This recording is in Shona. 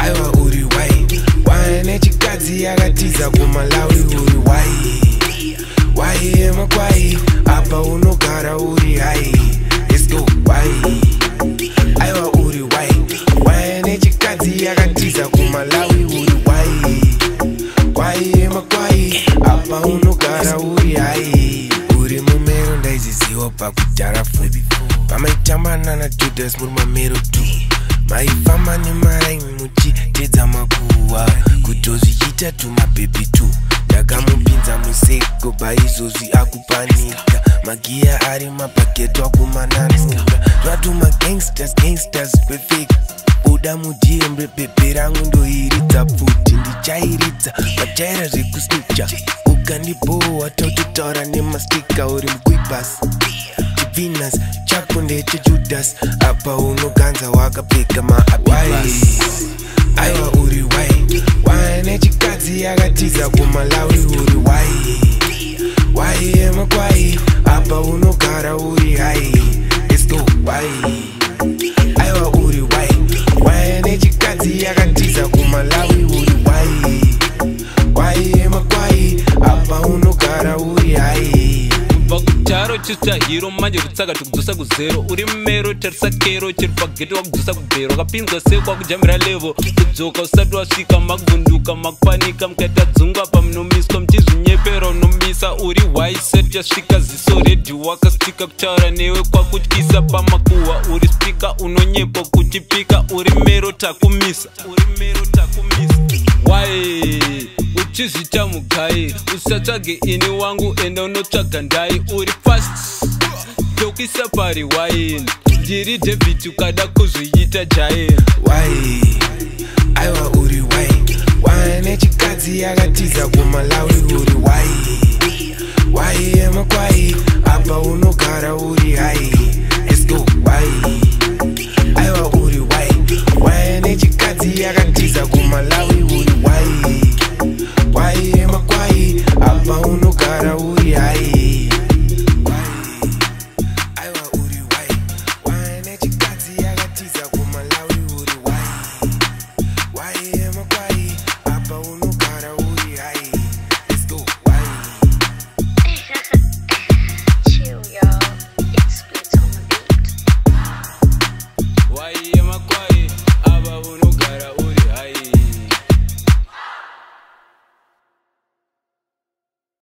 aiwa uri wai waine chikadzi yakatiza kumalawi uri wai wai yemakwai apa unogara uri hai esto wai aiwa uri wai waine chikadzi yakatiza kumalawi uri wai kwai yemakwai apa unogara uri hai uri mumero ndaizviziwa pakudhara fupi pamaitambanana judas muri mamero 2 maifamba nemaraimi muchitedza makuwa kutozvichita tumabhebhi to ndakamupinza museko paizvozvi akupanika magiya ari mabhaketo akumananuka zvato magangsters gangsters perfect uda mudm rebhebhe rangu ndoiridza futi ndichairidza vachaira zvekusnicha ukandibhowa tautotaura nemastika uri mquibas yeah venus chako ndeche judas apa unoganza wakapika maaiwa uri wai waya nechikadzi yakatiza kumalawi uri wai waiye makwai chitsva hiro manje kutsaka tikudzosa kuzero uri mero tarisa kero chiri pagete wakudzosa kubhero kapinzwa sekwakujamira levo kudzoka usati wasvika makuvunduka makupanika mukaita dzungwa pamunomiswa muchizvinyepera unomisa uri wiset yasvika ziso redhi wakasvika kutaura newe kwakutyisa pamakuhwa uri spika unonyepa kuchipika uri mero takumisa uri mero takumisa wae chizvita mugairi usatsvage ini wangu enda unotsvaga ndai uri fast tokisa pari waini ndiri david ukada kuzoita jaina wai